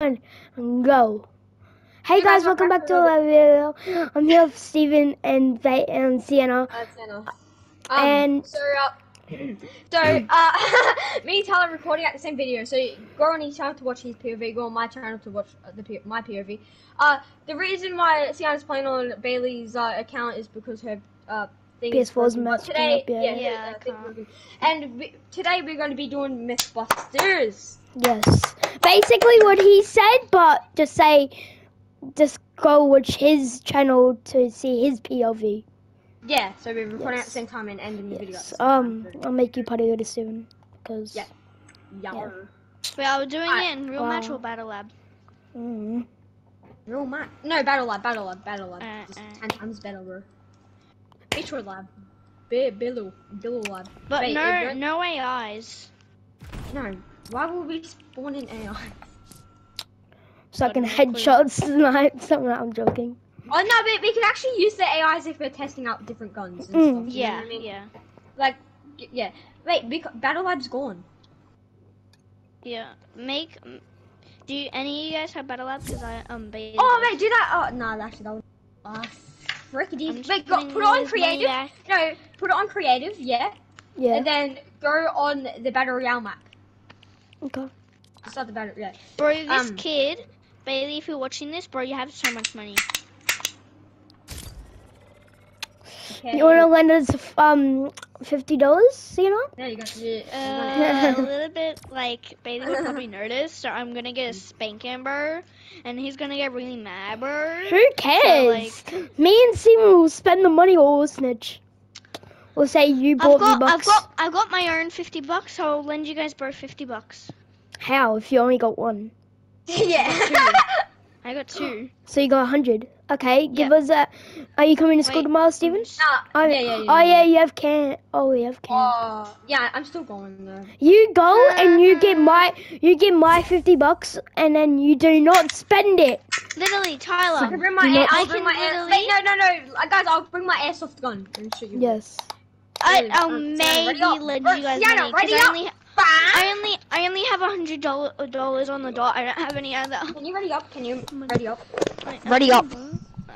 one, and go. Hey Hey guys, guys, welcome welcome back back to to our video. I'm here with Steven and Va- and Sienna. Uh, Senna. Um, And- so, uh, so, uh, me and Tyler recording at the same video. So go on his channel to watch his POV. Go on my channel to watch uh, the P- my POV. Uh, the reason why Sienna's playing on Bailey's uh, account is because her uh thing is PS4 is broken. Messed today, up, yeah. yeah, Yeah, her, I thing's can't. broken. And we, today we're going to be doing MythBusters. Yes, basically what he said, but just say, just go watch his channel to see his POV. Yeah, so we're recording at Yes. the same time and ending the video. Yes. the Um, time. I'll make you part of it soon, because. Yeah. Yeah. Well, we're doing Alright. it in real Wow. match or battle lab. Mm. Real man. No, Battle Lab, Battle Lab, Battle Lab. Uh, Just uh. ten times better, bro. Beachwood Lab. Be- Billow. Billow Lab. But Wait, no, no AIs. No. Why would we spawn in AI? So I can Got no clue. headshot snipe someone. I'm joking. Oh no, but we can actually use the AIs if we're testing out different guns and Mm. stuff. you know Yeah, what I mean? yeah, Like, yeah. Wait, bec- Battle Lab's gone. yeah. Make. Do you, any of you guys have battle lab? Because I um. Bailey Oh, wait, do that. Oh, no, actually, that was. Ah, frickety. I'm Wait, go, put it on creative. back. No, put it on creative, yeah. Yeah. And then go on the Battle Royale map. Okay. Start the Battle Royale. Bro, this Um, kid, Bailey, if you're watching this, bro, you have so much money. Okay. You wanna lend us um fifty dollars, you know? No, you got to it. Uh, a little bit like Bailey would probably notice, so I'm gonna get a spanking him, bro, and he's gonna get really mad, bro. Who cares? Me and Simon will spend the money or we'll snitch. We'll say you bought I've bought got, me I've got, I've got my own fifty bucks, so I'll lend you guys both fifty bucks. How if you only got one? yeah. I got two. So you got a hundred. Okay, give us a. Are you coming to school Wait. tomorrow, Steven? Ah, Oh, yeah, yeah, yeah. oh yeah, you have can. Oh, you have can. Oh, yeah, I'm still going though. You go and you get my you get my fifty bucks, and then you do not spend it. Literally, I Tyler. can bring my Do air, not- I'll bring can my literally- Wait, no, no, no, uh, guys, I'll bring my airsoft gun and you. Yes. I, Dude, I'll uh, maybe ready lend Uh, you guys Sienna, money 'cause ready I up. only, Bam! I only, I only have a hundred dollar on the dot. I don't have any other. Can you ready up? Can you ready up? Ready up.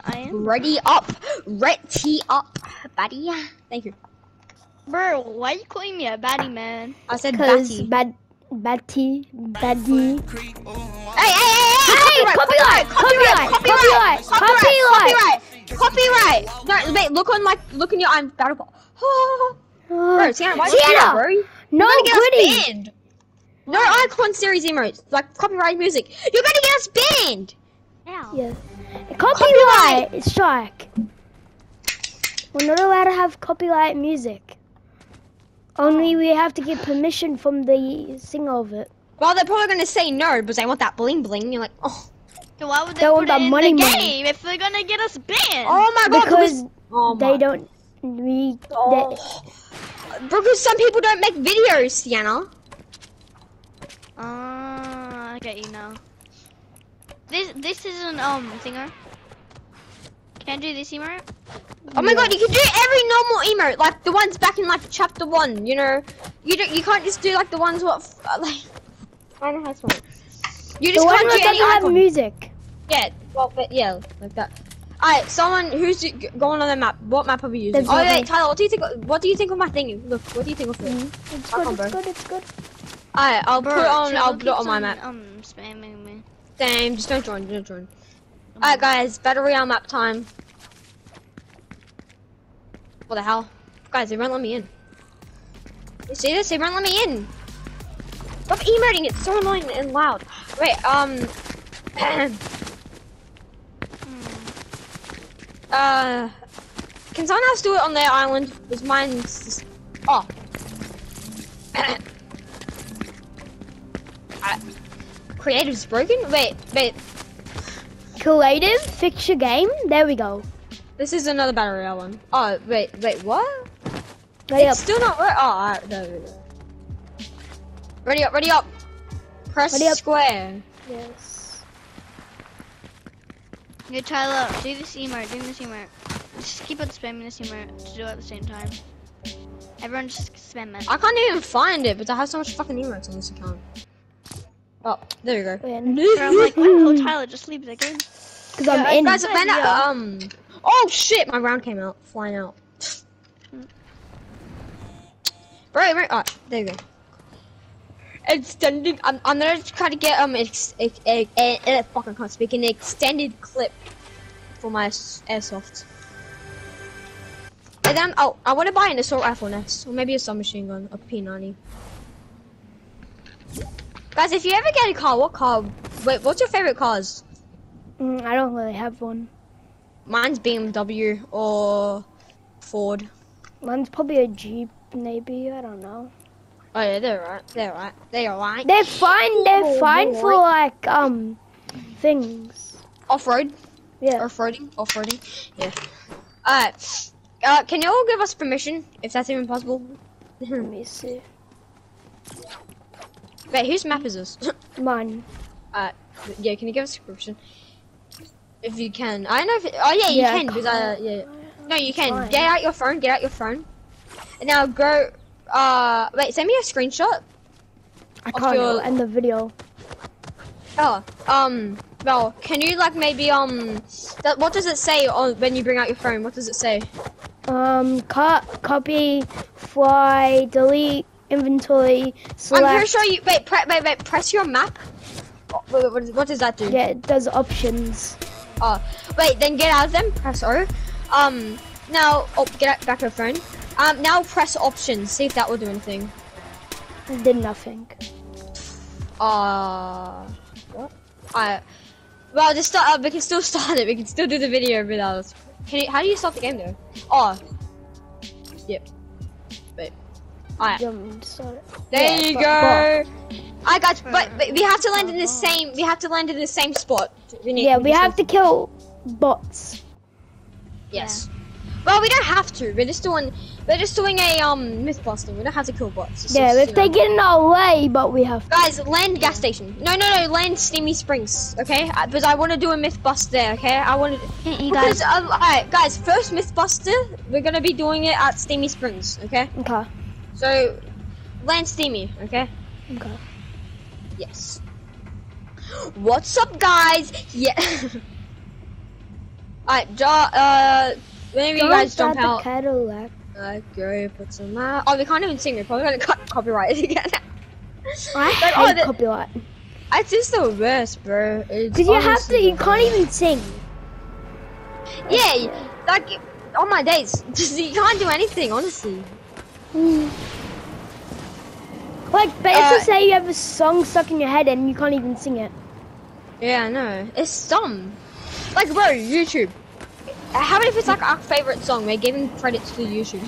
I am. Ready up. Ready up, buddy. Thank you. Bro, why you calling me a baddie, man? I said Cause batty. bad, batty, baddie. Hey, hey, hey, Hey, hey! copyright, copyright, copyright, copyright. Copyright! copyright. No, wait, look on my, look in your eyes, battle ball. bro, Uh, Sienna, why you do that, Sienna, bro? You're no gonna get us goody. banned. No icon series emotes, like copyright music. You're gonna get us banned! Yeah. Copyright It's strike. We're not allowed to have copyright music. Only we have to get permission from the singer of it. Well, they're probably gonna say no, because they want that bling bling. You're like, oh, So why would they, They want put that it in money, the money. game if they're gonna get us banned? oh my god, Because oh they my- don't we they, Oh. Because some people don't make videos, Sienna. Ah, I get you now. This, this is an um thinger. Can I do this emote? Oh my god, you can do every normal emote, like the ones back in like chapter one. You know, you don't, you can't just do like the ones what uh, like. I don't know how to spell it. You the just one can't that do any doesn't have icon. music. Yeah, well, but yeah, like that. Alright, someone who's going on the map. What map are we using? There's oh nothing. wait, Tyler, what do you think? What do you think of my thing? Look, what do you think of it? Mm, It's Icon, good, it's good, it's good. Alright, I'll put it on. I'll put it on my map. Um, spamming Same, just don't join. Don't join. Alright, guys, battle royale map time. What the hell, guys? They won't let me in. You see this? They won't let me in. Stop emoting. It's so annoying and loud. Wait, um. uh, can someone else do it on their island? Because mine's just... oh. Uh, creative's broken. Wait, wait. Creative, fix your game. There we go. This is another battle royale one. Oh wait, wait, what? Ready up. It's still not work. Oh, alright, there we go. Ready up, ready up. Press Ready up. square. Yes. Yo, Tyler, do this emote, do this emote. Just keep on spamming this emote to do it at the same time. Everyone just spam it. I can't even find it, but I have so much fucking emotes on this account. Oh, there you go. Wait, I'm like, oh, Tyler, just leave the game. Because I'm in. Guys, when, idea. um, oh shit, my round came out, flying out. Right, right, oh, there you go. Extended. I'm, I'm gonna try to get um, ex, ex, ex, ex, eh, fucking can't speak an extended clip for my airsoft. And then oh, I want to buy an assault rifle next, or maybe a submachine gun, a P90. Guys, if you ever get a car, what car? Wait, what's your favorite cars? Mm, I don't really have one. Mine's BMW or Ford. Mine's probably a Jeep, maybe. I don't know. Oh yeah, they're right. They're right. They are right. They're fine. They're fine for like um things. Off road, Yeah. off roading, off roading. Yeah. Alright. Uh, can you all give us permission if that's even possible? Let me see. Wait, whose map is this? Mine. Alright. Yeah, can you give us permission? If you can. I don't know if. It, oh yeah, you Yeah, can because uh yeah. No, you can. Fine. Get out your phone. Get out your phone. And now go. Uh, wait. Send me a screenshot. I can't your- end the video. Oh, um, well, can you like maybe um, that, what does it say on when you bring out your phone? What does it say? Um, cut, copy, fly, delete, inventory, select. I'm pretty sure you wait, pre- wait, wait, press your map. Oh, wait, wait, what, does, what does that do? Yeah, it does options. Oh, wait, then get out of them. Press O. Um, now, oh, get out, back to your phone. Um, now press options. See if that will do anything. It did nothing. Uh, what? I. Well, just start. Uh, we can still start it. We can still do the video without us. Can you? How do you start the game though? Oh. Yep. Wait. Alright. Jump, start. There Yeah, you but- go. I got, but, but we have to land in the same. We have to land in the same spot. We need, Yeah, we have to kill bots. Yes. Well, we don't have to. We're just doing. We're just doing a um mythbuster. We don't have to kill bots. It's Yeah, just, if they know. get in our way, but we have to. Guys, land gas station. No, no, no, land Steamy Springs. Okay, Uh, because I want to do a mythbuster there. Okay, I want to. You Because, guys, um, alright, guys, first mythbuster, we're gonna be doing it at Steamy Springs. Okay, Okay. So land Steamy. Okay. Okay. Yes. What's up, guys? Yeah. Alright, jo- uh, maybe you guys jump out. the Cadillac. Uh, go put some. Uh, oh, we can't even sing. We're probably gonna cut copyright again. I Like, hate oh, the- copyright. It's just the worst, bro. Because you have to, you can't even sing. Yeah, like on my days, just you can't do anything, honestly. Mm. Like, basically Uh, say you have a song stuck in your head and you can't even sing it. Yeah, I know. It's dumb. Like, bro, YouTube. How about if it's like our favorite song? We're giving credits to YouTube.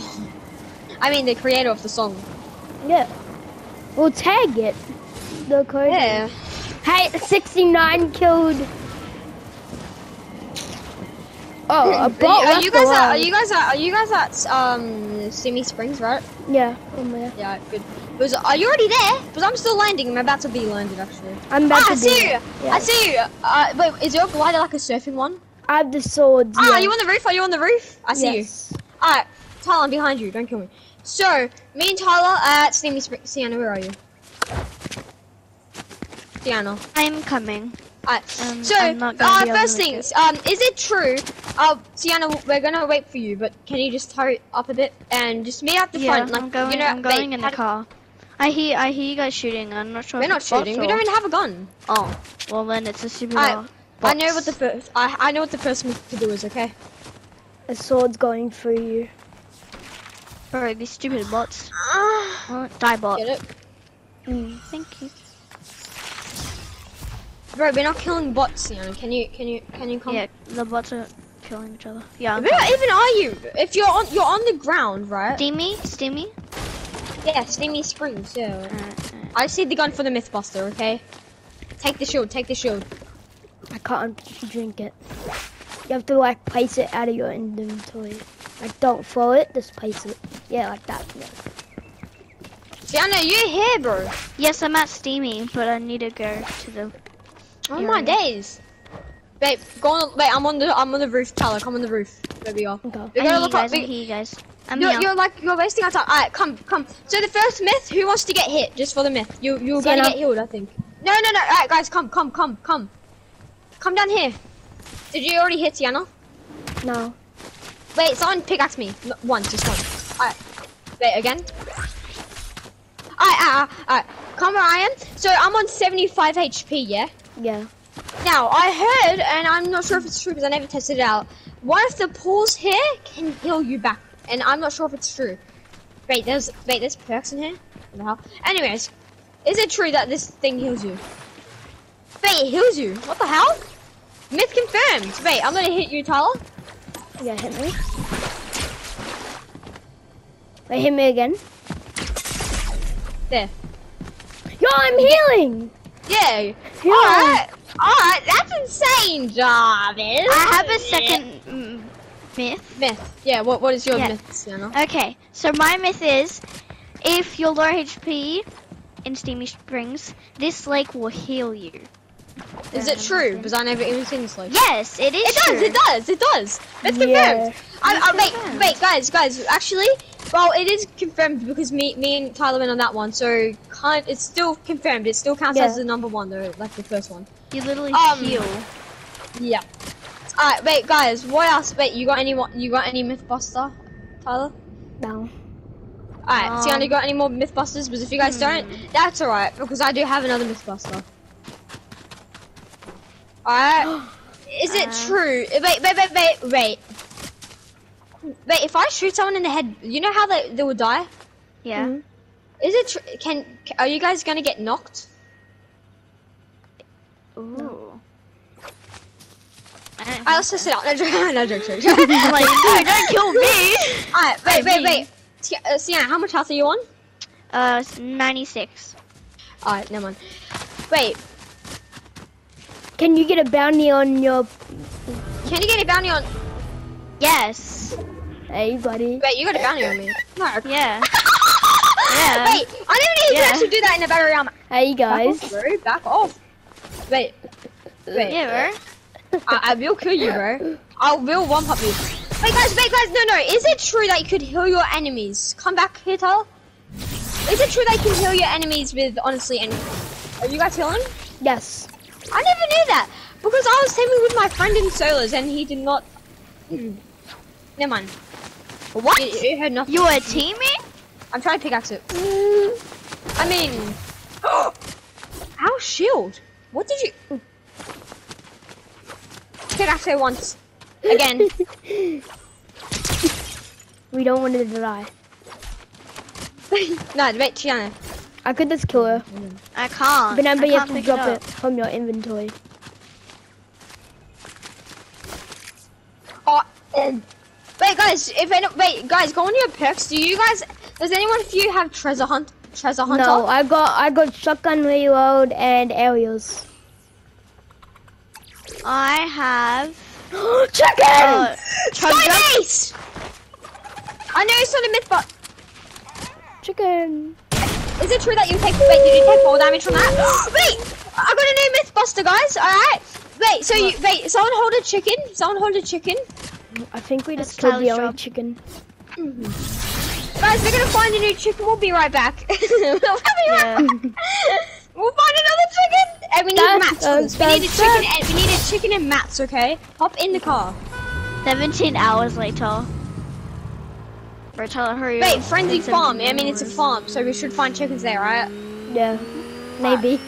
I mean, the creator of the song. Yeah. We'll tag it. The code. Yeah. Hey, 69 killed. Oh, a Are, bot are left you guys at, are you guys at, are you guys at um Steamy Springs, right? Yeah, I'm there. Yeah, good. Because are you already there? Because I'm still landing. I'm about to be landed actually. I'm about Ah, to I be see you. there. Yeah. I see you. Uh, wait, is your glider like a surfing one? I have the sword. Ah, yeah. you on the roof? Are you on the roof? I see you. yes. Alright, Tyler, I'm behind you. Don't kill me. So, me and Tyler at Steamy Springs. Sienna, where are you? Sienna. I'm coming. Alright. Um, so, I'm not gonna uh, first things, um, is it true? Uh, Sienna, we're gonna wait for you, but can you just hurry up a bit and just meet at the Yeah, front? Like, I'm going. you know, I'm going wait, in the car. I hear. I hear you guys shooting. I'm not sure. We're not it's bots shooting. We don't even have a gun. Oh, well then it's a super. Alright, I know what the first. I I know what the first move to do is. Okay. A sword's going through you. Bro, these stupid bots. Ah, Oh, die bot. get it, Mm. Thank you. Bro. We're not killing bots, Sienna. Can you can you can you come? Yeah, the bots are killing each other. Yeah. I'm Where coming. even are you? If you're on you're on the ground, right? Steamy, steamy. Yeah, Steamy Springs, yeah. I see the gun for the Mythbuster, okay? Take the shield, take the shield. I can't drink it. You have to like place it out of your inventory. Like don't throw it, just place it. Yeah, like that. Yeah. Sienna, you're here, bro. Yes, I'm at steamy, but I need to go to the. Oh my days. Wait, go on, wait, I'm on the, I'm on the roof, Tyler, come on the roof. There we are. Okay. We I gotta hear you look guys. up, I you guys. I'm you're, you're like, you're wasting our time. Alright, come, come. So the first myth, who wants to get hit, just for the myth? You, you're gonna get healed, I think. No, no, no. Alright, guys, come, come, come, come. Come down here. Did you already hit Sienna? No. Wait, someone pickaxe me. No, once, just one. Alright. Wait, again. Alright, alright, ah, ah, alright. Come where I am. So I'm on 75 HP, yeah? Yeah. Now, I heard, and I'm not sure if it's true because I never tested it out, one of the pools here can heal you back. And I'm not sure if it's true. Wait, there's wait, there's perks in here? What the hell? Anyways, is it true that this thing heals you? Wait, it heals you. What the hell? Myth confirmed. Wait, I'm gonna hit you, Tyler. Yeah, hit me. Wait, hit me again. There. Yo, I'm healing! Yeah. Yeah. Alright. Alright, that's insane, Jarvis. I have a second mm, myth. myth. Yeah, what what is your Yeah. myth, Sienna? Okay, so my myth is if you're low HP in Steamy Springs, this lake will heal you. Is it true? Because I never even seen this like. Yes, it is. It does, it does, it does. It's Yeah. confirmed. I, I, wait, wait, guys, guys. Actually, well, it is confirmed because me, me and Tyler went on that one, so can't. It's still confirmed. It still counts Yeah. as the number one, though, like the first one. You literally Um, heal. Yeah. Alright, wait, guys. What else? Wait, you got any? You got any MythBuster, Tyler? No. Alright, Um, Sienna, you only got any more MythBusters? Because if you guys don't, that's alright, because I do have another MythBuster. Alright. Is it Uh. true? Wait, wait, wait, wait, wait. Wait, if I shoot someone in the head, you know how they, they will die? Yeah. Mhm. Is it true? Can, ca- are you guys gonna get knocked? Ooh. I don't Alright, let's test it out. No joke, no joke, joke. think- like, dude, don't kill me. Alright, wait, I wait, wait. Si- uh, Sienna, how much health are you on? Uh, 96. Alright, never mind. Wait, Can you get a bounty on your... can you get a bounty on? Yes. Hey, buddy. Wait, you got a bounty on me. No. Yeah. Yeah. Wait, I didn't even Yeah. actually do that in a battery armor. Hey, guys. Back off, bro. Back off. Wait. Wait. Yeah, bro. I, I will kill you, bro. I will one pop you. Wait, guys, wait, guys. No, no. Is it true that you could heal your enemies? Come back here, Tyler. Is it true that you can heal your enemies with honestly anything? Are you guys healing? Yes. I never knew that because I was teaming with my friend in solos and he did not. Mm. Never mind. What? You, you heard nothing. You were teaming? I'm trying to pickaxe it. I mean, how shield? What did you? Pickaxe it once. Again. We don't want to die. no, wait, Tiana. I could just kill her. I can't. But remember, I you have to drop up. it from your inventory. Oh, um, wait, guys. If any, wait, guys, go on your perks. Do you guys? Does anyone of you have treasure hunt? Treasure hunter? No, I got I got shotgun reload and aerials. I have. Chicken! Uh, Skybase! I know it's not a myth, but Chicken. Is it true that you take? Wait, did you take fall damage from that? wait, I got a new mythbuster, guys. All right. Wait, so you wait. Someone hold a chicken. Someone hold a chicken. I think we just killed the Tyler's only job. chicken. Mm-hmm. Guys, we're gonna find a new chicken. We'll be right back. we'll be right back. We'll find another chicken, and we need Dun, mats. dun, we need a chicken, dun. and we need a chicken and mats. Okay, hop in the car. 17 hours later. Bro, Tyler, hurry Wait, up. friendly It's farm. I mean, it's a farm, so we should find chickens there, right? Yeah. Maybe.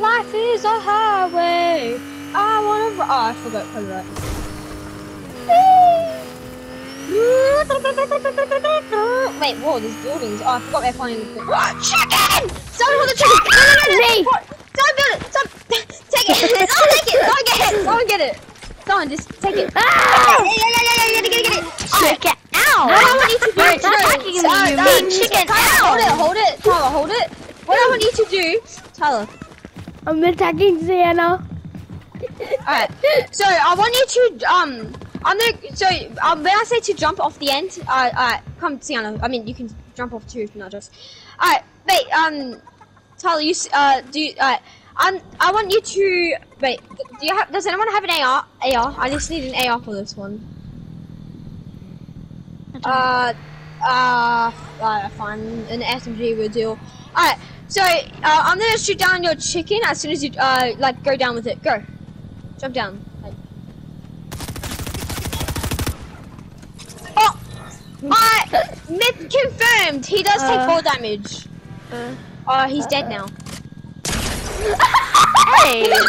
Life is a highway. I wanna. Oh, I forgot copyright. Wait, whoa, there's buildings. Oh, I forgot they're finding the thing. chicken! Someone hold the chicken! No, no, no, no! Me! What? Someone build it! Someone... Take it! Someone take it! Someone get it! Someone get it! Someone just take it. Ah! Yeah, yeah, yeah, yeah, yeah, get it, get it, get it! Alright. Chicken out! What I want you to do, Bro, stop attacking me, you mean chicken Tyler, Hold it, out! hold it, Tyler, hold it. What I want you to do, Tyler. I'm attacking Sienna. Alright. So I want you to um. I'm gonna. So um, when I say to jump off the end, uh, uh, come, Sienna. I mean, you can jump off too, if not just. Alright. Wait. Um, Tyler, you uh, do you, uh, um, I want you to wait. Do you have? Does anyone have an AR? AR. I just need an AR for this one. Uh, uh, uh fine. An SMG would do. Alright. So uh, I'm gonna shoot down your chicken as soon as you uh like go down with it. Go, jump down. Like- Oh, uh, myth confirmed. He does take Uh. fall damage. Uh, Oh, he's dead now. Hey!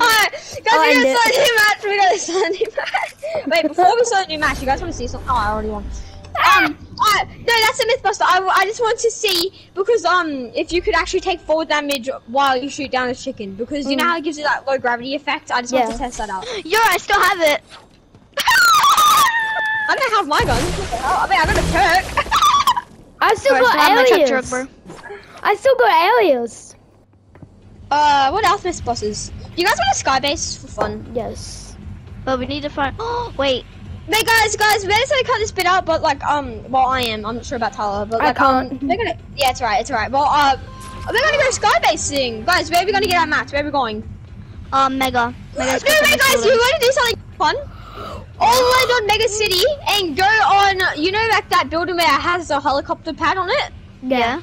Alright, guys, I'll we gotta start a new match. We gotta start a new match. Wait, before we start a new match, you guys want to see something? Oh, I already won. Um, uh, no, that's a Mythbuster. I, I just want to see because um, if you could actually take fall damage while you shoot down a chicken, because you know Mm. how it gives you that low gravity effect. I just want to test that out. Yo, I still have it. I don't have my gun. I mean, I got a perk. I still Bro, got alias. I still got alias. Uh, what else Mythbusters? You guys want a skybase for fun? Yes. But we need to find. Oh, wait. Hey guys, guys, we're just gonna cut this bit out, but like, um, well, I am. I'm not sure about Tyler, but like, um, can't. we're gonna. Yeah, it's right, It's right. Well, uh, we're gonna go skybasing, guys. Where are we gonna get our mats? Where are we going? Um, Mega. No, Mega's wait, cooking guys, we want to do something fun. All land on Mega City and go on. You know, like that building where it has a helicopter pad on it. Yeah.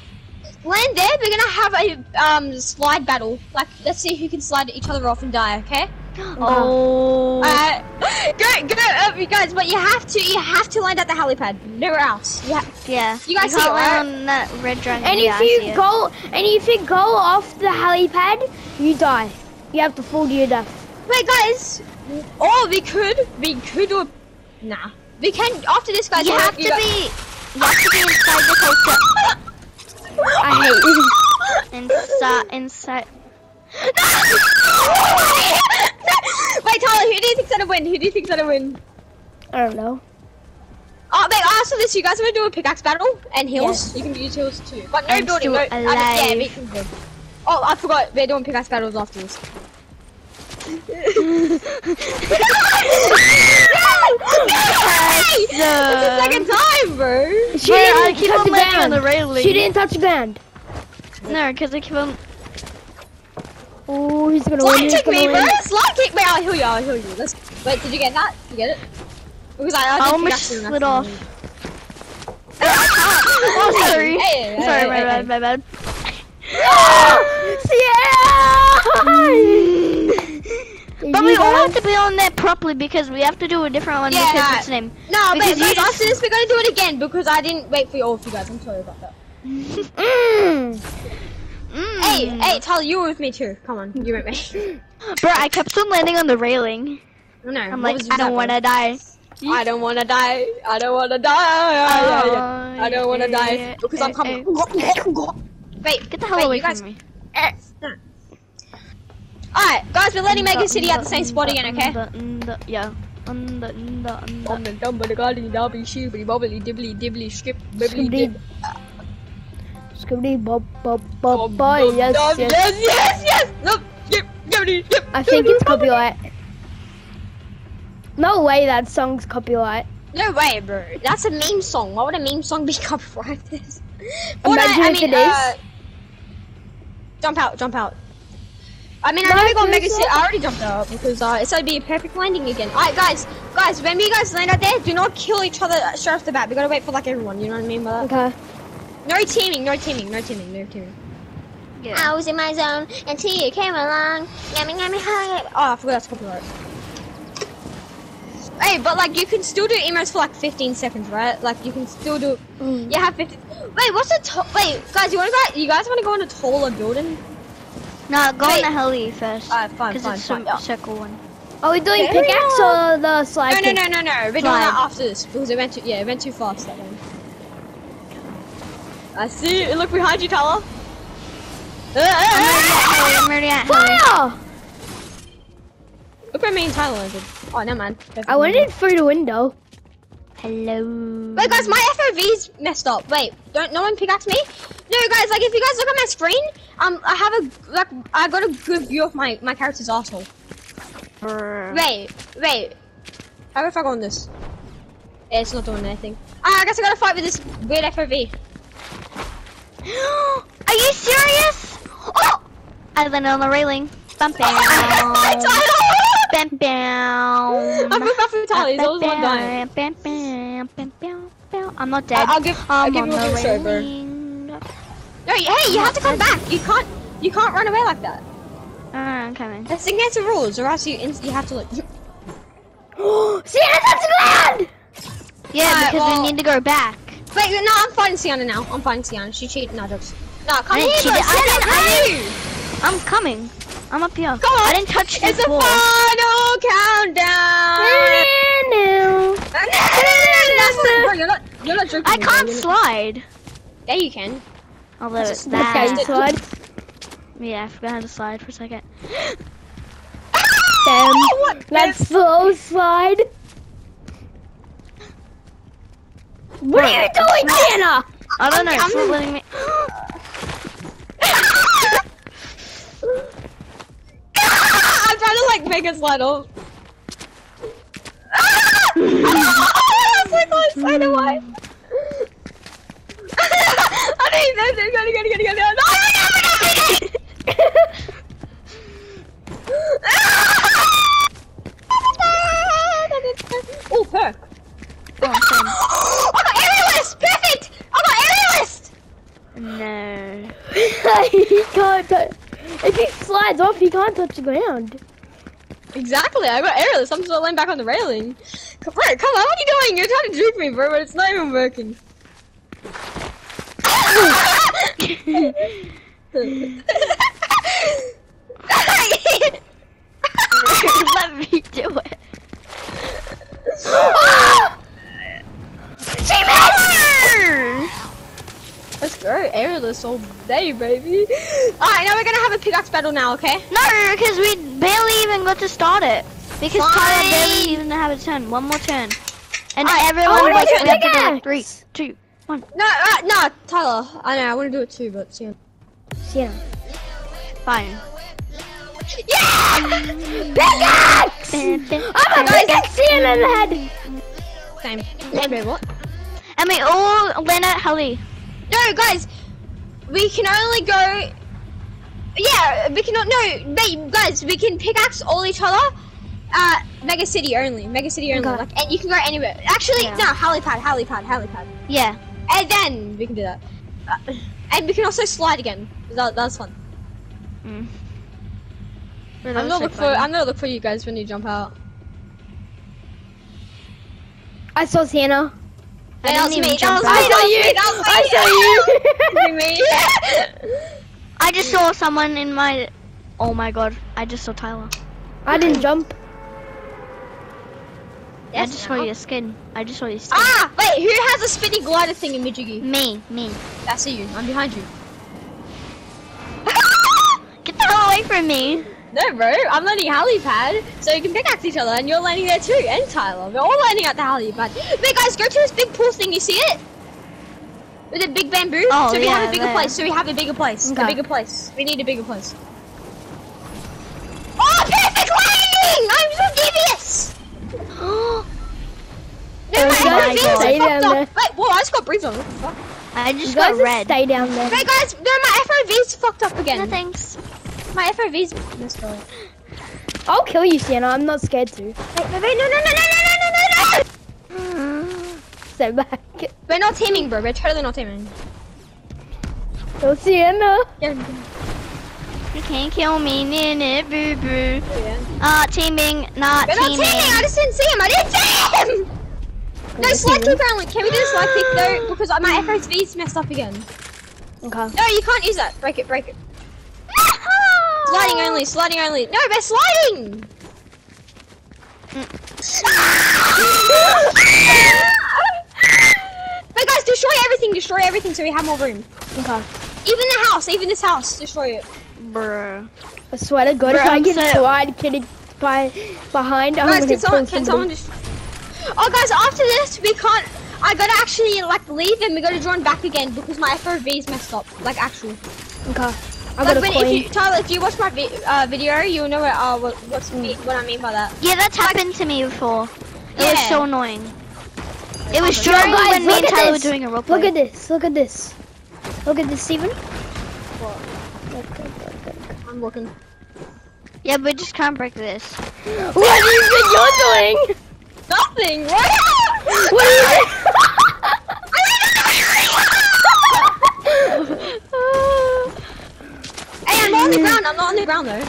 Land there. We're gonna have a um slide battle. Like, let's see who can slide each other off and die. Okay. Oh. Uh, go, go, uh, you guys. But you have to, you have to land at the helipad. Nowhere else. Yeah. yeah. You guys see can't it, right? land on that red dragon. And yeah, if you it. go and if you go off the helipad, you die. You have to fall to your death. Wait, guys. Or we could, we could do a. Nah. We can after this, guys. You have to you be. You have to be inside the coaster. I hate you. Inside. Inside. No! Wait, Tyler, who do you think's gonna win? Who do you think's gonna win? I don't know. Oh, wait, also this, you guys wanna do a pickaxe battle? And heals? Yes. You can use heals too. But no And building, no, I mean, yeah, alive. we can build. Oh, I forgot, we're doing pickaxe battles after this. The second time, bro! She Wait, didn't keep touch on the landing on the railing. She didn't touch the ground. No, because I keep on. Oh, he's gonna win. Slide kick me, bro! Slide kick me! I'll heal you, I'll heal you. Let's... Wait, did you get that? Did you get it? Because I, I, I almost slid off. Oh, sorry. Hey, hey, Sorry, hey, my bad, my bad. Sierra! But we all have to be on there properly because we have to do a different one Yeah, because nah. it's name. No, Because you after this we're gonna do it again because I didn't wait for you all of you guys. I'm sorry about that. Mm. Mm. Hey, hey, Tyler, you were with me too. Come on, you were with me. Bro, I kept on landing on the railing. no, I'm like, I don't want to die. I don't wanna die. I don't wanna die. I don't wanna die because I'm coming. Wait, Get the hell wait, away you guys. from me. Alright, guys, we're letting Mega City at the same spot again, okay? okay? Yeah. On the, on the, on the. On the dumb, the golly, dobby, shoobly, bobbly, dibbly, dibbly, skip, bibbly, Skibbity. dib. Skibbity bob bob bob boy. Yes, yes, yes. yes, yes, yes. Look, yip, yip, I think it's copyright. No way that song's copyright. No way, bro. That's a meme song. Why would a meme song be copyrighted? Imagine if it is. uh, jump out, jump out. I mean, I know we got Like Mega this City. I already jumped out because uh, it's gonna be a perfect landing again. Alright, guys, guys, when you guys land out there, do not kill each other straight off the bat. We gotta wait for like everyone. You know what I mean by that? Okay. No teaming, no teaming, no teaming, no teaming. Yeah. I was in my zone until you came along. Yummy, yummy, hi. Oh, I forgot that's copyright. Hey, but like you can still do emotes for like 15 seconds, right? Like you can still do. Mm. You have 50. Wait, what's a top? wait, guys? You want to go? You guys want to go in a taller building? No, go Wait. on the heli first. Alright, fine, Because fine, it's fine. a Yeah. circle one. Are we doing Okay. pickaxe or the slide No, no, kick? no, no, no. We're doing that after this because it went too. Yeah, it went too fast that one. I see. Look behind you, Tyler. Uh, uh, uh, I'm already at heli. Fire! Look where me and Tyler landed. Oh, no man. I went in through the window. Hello. Wait, guys, my FOV's messed up. Wait, don't no one pickaxe me? No, guys, like if you guys look at my screen, um, I have a like I got a good view of my my character's asshole. Brr. Wait, wait. How if I go on this? Yeah, it's not doing anything. Ah, I guess I gotta fight with this weird FOV. Are you serious? Oh! I landed on the railing. Bam bam. Bam bam. I feel bad for Tyler. He's always one dying. Bam bam bam bam bam. I'm not dead. I- I'll give- I'll I'm give you a the boost No, hey, you have to come back. You can't. You can't run away like that. Uh, I'm coming. That's against the rules, or else you you have to like. Sienna, that's land! Yeah, Alright, because well- we need to go back. Wait, no, I'm fighting Sienna now. I'm fighting Sienna. She cheated. No, jokes. No, come I didn't here, it. I Sienna, didn't- I no! I'm coming. I'm up here. Come on. I didn't touch It's this the wall. final countdown. No. That's not, bro, you're not. You're not joking. I me, bro. can't You're not- slide. Yeah, you can. Although it's a- That's how you bad. slide. Yeah, I forgot how to slide for a second. Damn. Let's slow slide. What are you doing, Sienna? I don't know. I'm- It's not letting me. I'm trying to like make it slide off. That's so close. I know oh, why. I need this. Go, go, go, go, go, go. No, no, no, no, no. Oh, perk. Oh, got aerialist. Perfect. I got aerialist. No. he can't. If he slides off, he can't touch the ground. Exactly. I got aerialist. I'm still laying back on the railing. Bro, come on. What are you doing? You're trying to juke me, bro, but it's not even working. Let me do it. She missed! Let's go, airless all day, baby. Alright, now we're gonna have a pickaxe battle now, okay? No, because we barely even got to start it. Because Tyler barely even have a turn. One more turn. And Alright, everyone like we have to do pickaxe. Three, two, No, uh, no, Tyler. I know, I wanna do it too, but soon. Sienna. Fine. Yeah! Pickaxe! I'm a pickaxe Sienna in the head. Same. Wait, what? And we all land at Heli. No, guys, we can only go. Yeah, we cannot. No, wait, guys, we can pickaxe all each other. Uh, Mega City only. Mega City only. Okay. Like, and you can go anywhere. Actually, Yeah. no, helipad, helipad, helipad. Yeah. And then we can do that. Uh, and we can also slide again. That, that's fun. Mm. I'm gonna look for. I'm gonna look for you guys when you jump out. I saw Sienna. I That didn't was even me. jump That was out. me. That was me. Me. I saw you. me. I just saw someone in my. Oh my god! I just saw Tyler. I didn't jump. I just saw your skin. I just saw your skin. Ah, wait. Who has a spinning glider thing in Mijigi? Me, me. That's you. I'm behind you. Get the hell away from me! No, bro. I'm landing helipad, so you can pickaxe each other, and you're landing there too, and Tyler. We're all landing at the helipad. Wait, guys, go to this big pool thing. You see it? With a big bamboo. Oh, so we have a bigger there. place. So we have a bigger place. Okay. A bigger place. We need a bigger place. Oh, perfect landing! I'm so devious. No, Oh my my FOVs God. Stay fucked down up. there. Wait, whoa, I just got breeze on. What the fuck? I just guys got just red. stay down there. Wait, guys, no, my FOV's fucked up again. No thanks. My FOV's messed up. I'll kill you, Sienna. I'm not scared to. Wait, wait, wait, no, no, no, no, no, no, no, no, no! Stay back. We're not teaming, bro. We're totally not teaming. Go, Sienna. Yeah. You can't kill me, nene, boo boo. yeah. Uh, teaming, not We're not teaming. teaming. I just didn't see him. I didn't see him. No, slide only. Can we do a slide kick though? Because my FOV's messed up again. Okay. No, you can't use that. Break it, break it. Sliding only, sliding only. No, we're sliding. Wait, guys, destroy everything. Destroy everything so we have more room. Okay. Even the house, even this house, destroy it. Bruh. I swear to God, Bro, if I I'm get so- slide kidding by behind, I'm Guys, gonna can someone, can someone just? Oh, guys, after this, we can't. I gotta actually like leave and we gotta join back again because my FOV's messed up. Like actual. Okay. I Like got a when, coin. if you, Tyler, if you watch my vi- uh, video, you'll know what, uh, what what's me, what I mean by that. Yeah, that's happened to me before. It was so annoying. It was Yo, during guys, when me look and at Tyler were this. doing a roleplay. Look at this. Look at this. Look at this, Steven. I'm looking. Yeah, we just can't break this. What do you think you're doing? Nothing. What? What do you think? on the ground. I'm not on the ground though.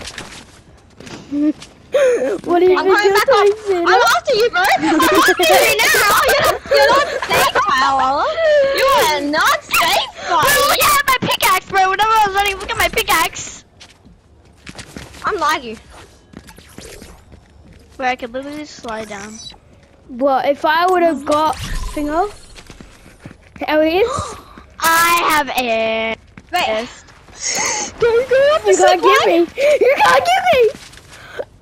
What are you I'm going back up. doing? I'm after you, bro. I'm after you now. You're not, you're not safe, Tyler. You are not safe, Bro, look at my pickaxe, bro. Whenever I was running, look at my pickaxe. I'm laggy. Where I could literally slide down. Well, if I would have got finger, there he is. I have air. Wait. Don't go up. You can't get me. You can't get me.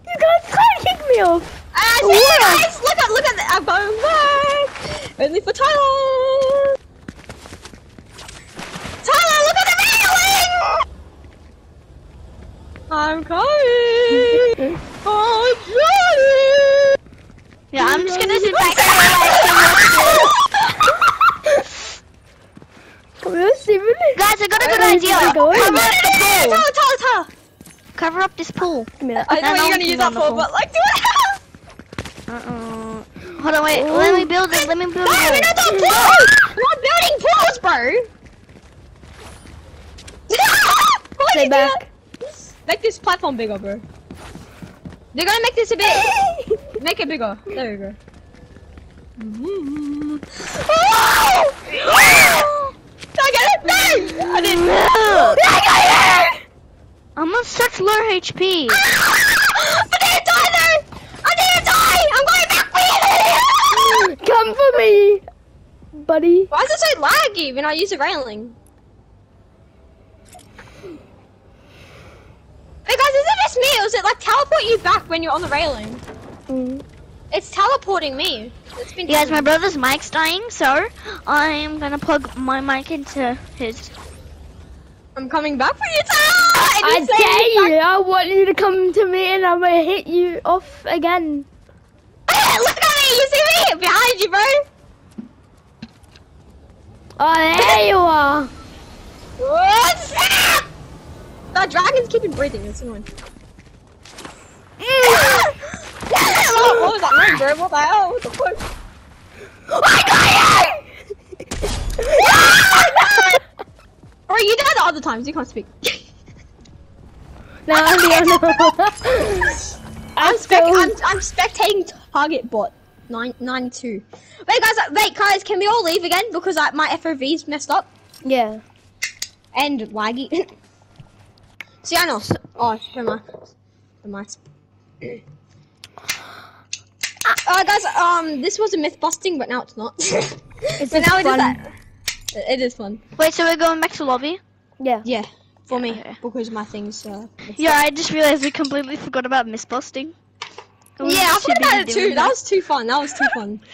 You can't, can't kick me off. Ah, see Wow. you guys. Look at, look at the, I'm going back. Only for Tyler. Tyler, look at the railing. I'm coming. Oh, Johnny. Yeah, I'm just gonna sit back and watch Come here, Steven. Guys, I got a good idea. it? Cover up the pool. Tyler, Tyler. Cover up this pool. I know what you're gonna use that for, pool. but like, do it. Uh-uh. Hold on, wait. Oh. Let me build it. Let me build No, we're it. not doing pools. We're building pools, bro. Stay back. Make this platform bigger, bro. They're gonna make this a bit. Make it bigger. There you go. Oh! I got it! No! I didn't. I got it! I'm on such low HP. I didn't die though! I didn't die! I'm going back for you! Come for me, buddy. Why is it so laggy when I use the railing? Hey guys, is it just me or is it like teleport you back when you're on the railing? Mm. It's teleporting me. It's been You guys, my brother's mic's dying, so I'm gonna plug my mic into his. I'm coming back for you, Tyler! I dare you. I want you to come to me, and I'm gonna hit you off again. Look at me! You see me? Behind you, bro! Oh, there you are. What's up? The dragon's keeping breathing. It's annoying. what, what was that noise, bro? What the hell? What the fuck? I got it! Or you died the other times. You can't speak. No, no, no. I'm, I spec-. I'm, I'm spectating target bot. Nine, nine two. Wait, guys. uh, Wait, guys. Can we all leave again because like, my FOV's messed up Yeah. and laggy. Sienna. Oh, never mind. Never mind. Uh, guys, um, this was a myth busting, but now it's not. It's but just now it is fun. that. It is fun. Wait, so we're going back to lobby? Yeah. Yeah, for me Okay. because my things. Uh, Yeah, I just realized we completely forgot about misbusting. We yeah, I forgot about it too. That was too fun. That was too fun.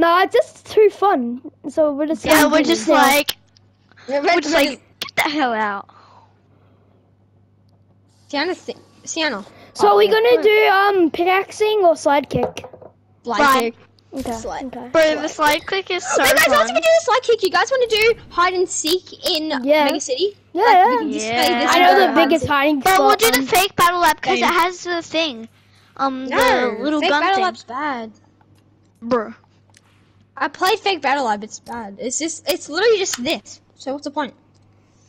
No, it's just too fun. So we're just. Yeah, we're just it. Yeah. like, We're, we're just like, get the hell out. Sienna. Th- Sienna. So Oh, we're yeah. gonna do um pickaxing or sidekick. Slide Right. kick. Okay. Slide. Okay. Bro, the slide click is so Wait, guys, I was fun. gonna do a slide kick. You guys want to do hide and seek in Yeah. Mega City? Yeah, Like, yeah. Yeah. I know the biggest seek. hiding Bro, spot. we'll do the fake battle lab because it has the thing. Um, No, the little fake gun battle thing. lab's bad. Bro. I played fake battle lab. It's bad. It's just. It's literally just this. So what's the point?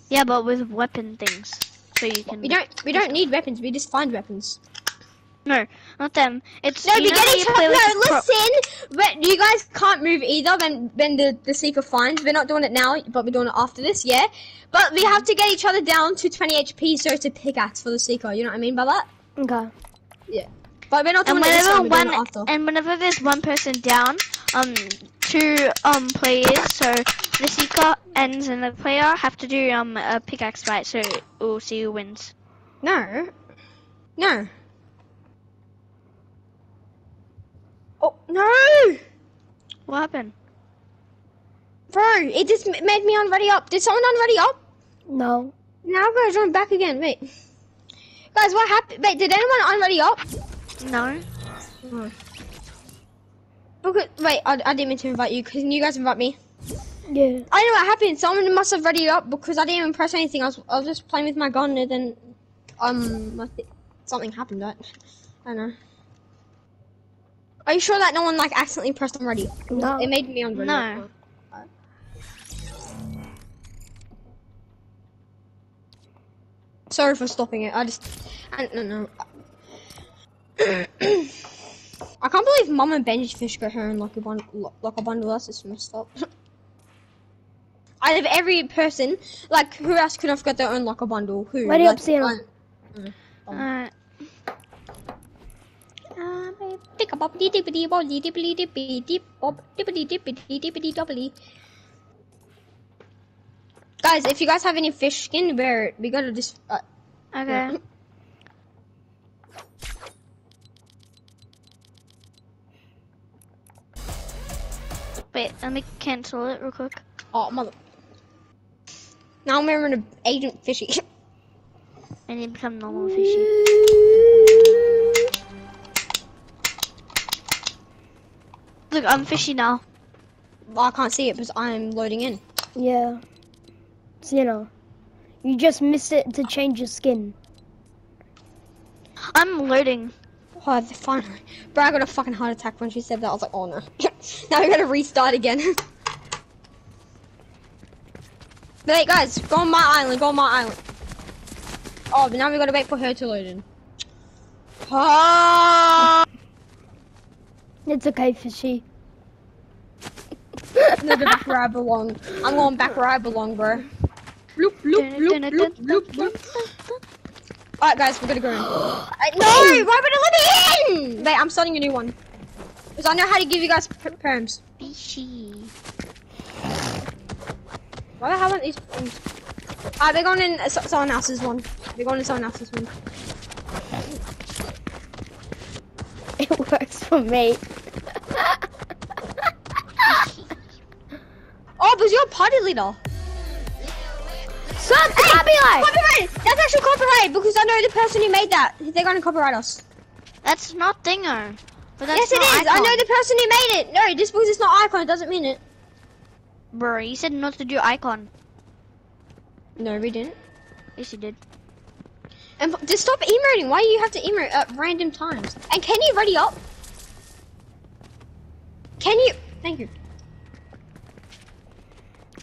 Yeah, but with weapon things. So you can. We don't. We don't need weapons. We just find weapons. No, not them. It's. No, you we get each other. No, like a pro- listen. But you guys can't move either. When when the the seeker finds, we're not doing it now, but we're doing it after this. Yeah. But we have to get each other down to 20 HP, so it's a pickaxe for the seeker. You know what I mean by that? Okay. Yeah. But we're not doing And it this time. We're doing it after. and whenever there's one person down, um, two um players, so the seeker ends and the player have to do um a pickaxe fight, so we'll see who wins. No. No. Oh no, What happened? bro! It just made me unready up. Did someone unready up? No. Now I'm gonna join back again. Wait, guys, what happened? Wait, did anyone unready up? No. Because wait, I, I didn't mean to invite you. Can you guys invite me? Yeah. I don't know what happened. Someone must have ready up because I didn't even press anything. I was, I was just playing with my gun and then um I thi- something happened. I, I don't know. Are you sure that no one like accidentally pressed on ready? No. It made me unready. No. sorry for stopping it. I just, I don't know. I can't believe Mum and Benji fish got her in like a bundle, like a bundle. That's just messed up. Out of every person, like who else could have got their own locker bundle? Who? Ready up, like, Sienna. one- Alright. Guys, if you guys have any fish skin, wear it. We gotta just. Uh, Okay. Wait, let me cancel it real quick. oh mother. Now I'm wearing an agent fishy. I need to become normal fishy. Look, I'm fishy now. Well, I can't see it because I'm loading in. Yeah. So, you know, you just missed it to change your skin. I'm loading. Oh, they finally. Bro, I got a fucking heart attack when she said that. I was like, oh no. now we gotta restart again. but hey, guys, go on my island. Go on my island. Oh, but now we gotta wait for her to load in. Ah! It's okay, fishy. no, go back where I belong. I'm going back where I belong, bro. Bloop, bloop, bloop, bloop, bloop, bloop. Alright, guys, we're gonna go in. I, no! Why would it let me in? Wait, I'm starting a new one. Because I know how to give you guys perms. Fishy. Why the hell aren't these things? Ah, they're going in uh, so- someone else's one. They're going in someone else's one. It works for me. Oh, but you're a party leader. Stop the copyright! Copyright! That's actually copyright because I know the person who made that. They're going to copyright us. That's not Dinger. But that's yes, it is. not is. I know the person who made it. No, just because it's not icon it doesn't mean it. Bro, you said not to do icon. No, we didn't. Yes, you did. And just stop emoting. Why do you have to emote at random times? And can you ready up? Can you? Thank you.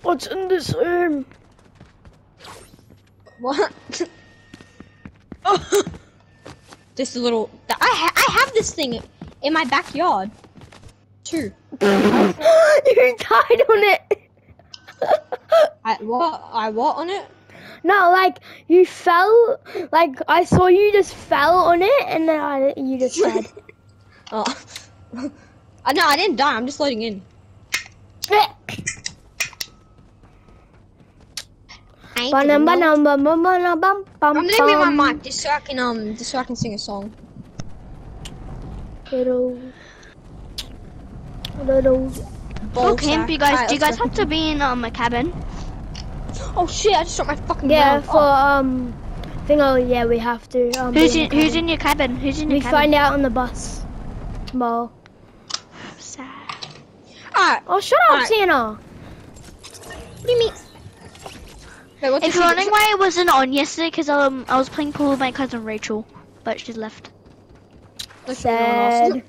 What's in this room? What? oh. Just a little. I ha- I have this thing in my backyard. Too. you died on it. I what? I what on it? no, like you fell. Like I saw you just fell on it, and then I, you just died. Oh. I no, I didn't die. I'm just loading in. Ba-dum, ba-dum, I'm gonna my mic just so I can um just so I can sing a song. Little, little. Ball Oh, camp, you guys. Alright, do you guys have to be in um, a cabin? Oh shit! I just dropped my fucking. Yeah, round. for um, I think Oh, yeah, we have to. Um, Who's be in? Who's cabin. in your cabin? Who's in your cabin? We cabin? find out on the bus tomorrow. Sad. Alright. Oh, shut up, Alright. Santa. What do you mean? Wait, what's If the you're wondering why I wasn't on yesterday, because um I was playing pool with my cousin Rachel, but she's left. Let's show no one else. Sad.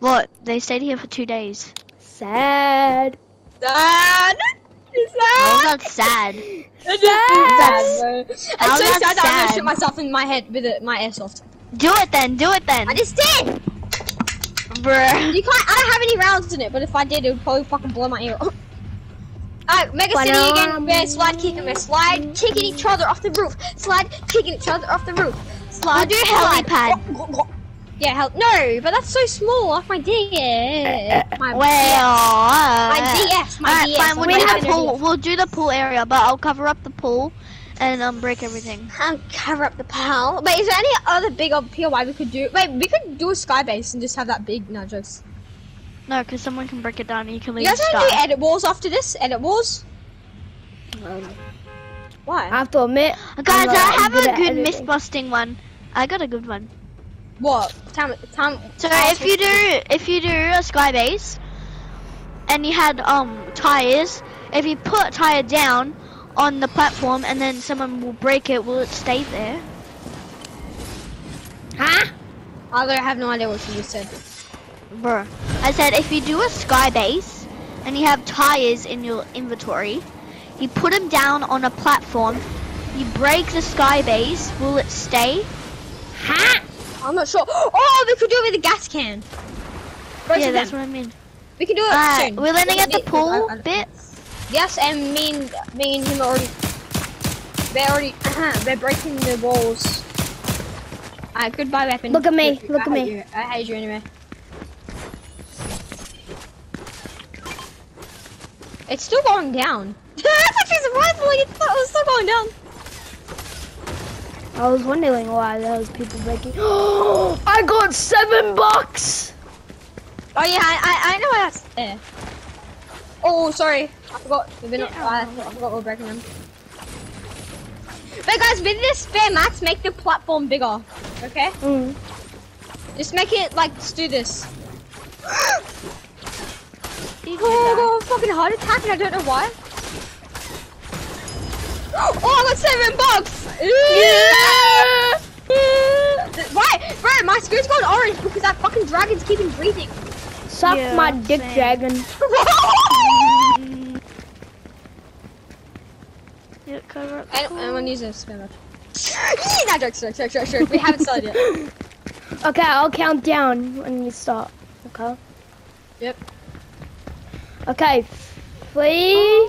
What? They stayed here for two days. Sad. Sad. How's Sad. that sad? It's sad, bro. It's How's so that sad that I'm gonna sad? shoot myself in my head with it, my airsoft. Do it then. Do it then. I just did. Bruh. You can't. I don't have any rounds in it, but if I did, it would probably fucking blow my ear. Alright, Mega City again. Um, We're slide kicking. We're slide kicking each other off the roof. Slide kicking each other off the roof. Slide. We'll do slide. helipad. Yeah, help. no, but that's so small. Off my DS. My Well. My uh, DS. My Alright, DS. fine. We'll my do the pool. We'll do the pool area, but I'll cover up the pool and um break everything. Um, cover up the pool. Wait, is there any other big old POI we could do? Wait, we could do a sky base and just have that big. No jokes. No, because someone can break it down and you can leave You guys the want to do edit wars after this? Edit wars? Um, Why? I have to admit, Guys, I'm not I have a good editing. myth busting one. I got a good one. What? Time. Time. So if you do if you do a sky base and you had um tires, if you put a tire down on the platform and then someone will break it, will it stay there? Huh? I have no idea what you said. Bruh. I said if you do a sky base and you have tires in your inventory, you put them down on a platform you break the sky base, will it stay? Ha! I'm not sure. Oh, we could do it with a gas can. Both yeah, that's what I mean. We can do it Alright, soon. we're landing at the pool I- I- bit. Yes, and me and me and him already. They're already. Uh -huh, they're breaking the walls. Alright, goodbye, weapon. Look at me, I look at me. You. I hate you anyway. It's still going down. That's actually surprisingly, still, it's still going down. I was wondering why there was people breaking. Oh, I got seven bucks. Oh yeah, I, I, I know that's there. Oh, sorry. I forgot. We've been, I, I forgot we're breaking them. But guys, with this spare mats, make the platform bigger. Okay? Mm. Just make it like, let's do this. Oh, I got a fucking heart attack and I don't know why. Oh, I got seven bucks! Yeah. Why? Bro, my screen's gone orange because that fucking dragon's keeping breathing. Suck Yeah, my dick, same. dragon. Yeah, cover up. I, I want to use a spare mat. Nah, joke, joke, joke, joke, joke. We haven't started yet. Okay, I'll count down when you start. Okay. Yep. Okay. Three,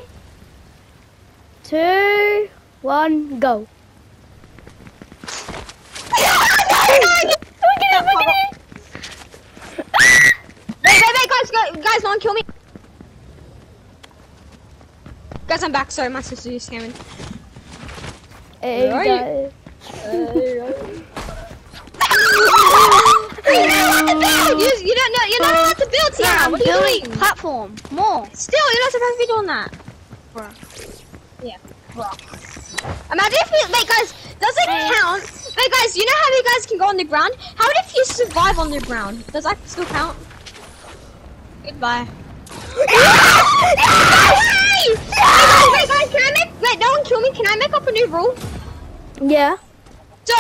two, one, go. Wait, wait, wait, guys, don't kill me. Guys, I'm back. Sorry, my sister is scamming. Hey, Where are guys. you don't have to build. You, you don't know. You're not allowed to build, Yeah, Tiana. I'm What are you doing? platform. More. Still, you're not supposed to be doing that. Bruh. Yeah. Imagine if you, wait, guys, does it count? Wait, guys, you know how you guys can go on the ground? How about if you survive on the ground? Does that still count? Goodbye. Wait, guys, wait, guys, can I make? Wait, no one kill me. Can I make up a new rule? Yeah. So,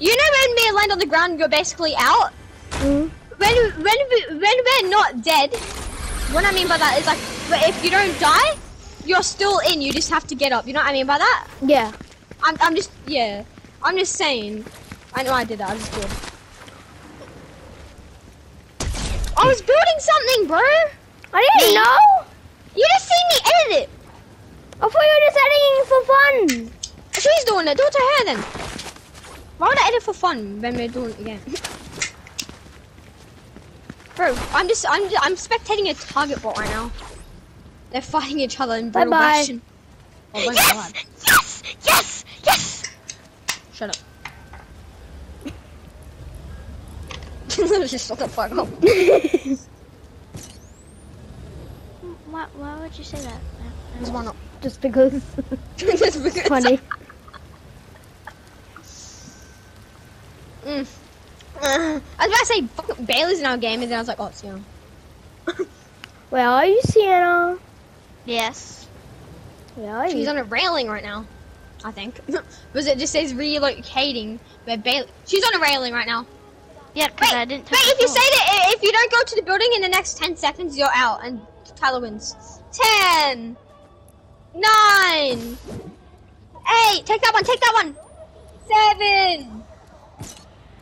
you know when we land on the ground, you're basically out. Mm. When when we, when we're not dead, what I mean by that is like, but if you don't die, you're still in. You just have to get up. You know what I mean by that? Yeah. I'm I'm just yeah. I'm just saying. I know I did that. I just did. I was building something, bro. I didn't Me? know. You just seen me edit it. I thought you were just editing for fun. She's doing it. Do it to her then. Why would I edit for fun when we're doing it again? Bro, I'm just I'm I'm spectating a target bot right now. They're fighting each other in brutal Bye-bye. fashion. Oh, my Yes! God. Yes! Yes! Yes! Shut up. just shut the fuck up. Why, why would you say that? Just one up. just because Just because- funny. Mm. Uh, I was about to say fucking Bailey's in our game, and then I was like, oh, it's young. Where are you, Sienna? Yes. Are She's on a railing right now. I think. Because it just says relocating but Bailey. She's on a railing right now. Yeah, because I didn't wait, if you say that, if you don't go to the building in the next 10 seconds, you're out, and Tyler wins. 10, 9, 8, take that one, take that one. 7,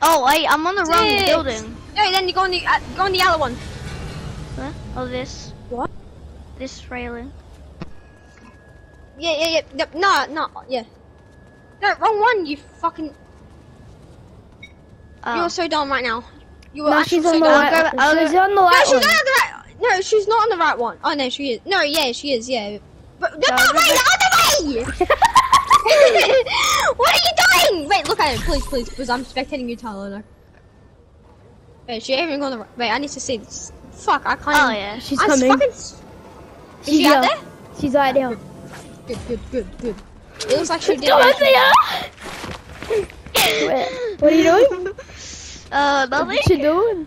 Oh, wait, I'm on the wrong building. no, then you go on the, uh, go on the other one. Huh? Oh, this. What? This railing. Yeah, yeah, yeah, yep, no, no, yeah. No, wrong one, you fucking, Oh. you're so dumb right now. You are No, actually she's so on the dumb. I'll right. go- I'll she's on the No, right she's one. not on the right. No, she's not on the right one. Oh no, she is. No, yeah, she is. Yeah, but the No, other the- way, the other way. what are you doing? Wait, look at it, please, please, because I'm spectating you, Tyler. No. Wait, she ain't even on the right. Wait, I need to see this. Fuck, I can't. Oh, even- yeah. She's I'm coming. Fucking... Is She's she out there? She's right there. Good, good, good, good. It looks like she did. Come on, actually- Sienna. Wait, what are you doing? Uh, nothing. What you doing?